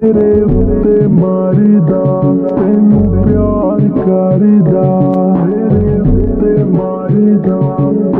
ਤੇਰੇ ਉੱਤੇ ਮਾਰੀਦਾ ਤੈਨੂੰ ਪਿਆਰ ਕਰਦਾ। ਤੇਰੇ ਉੱਤੇ ਮਾਰਦਾ। ਤੈਨੂੰ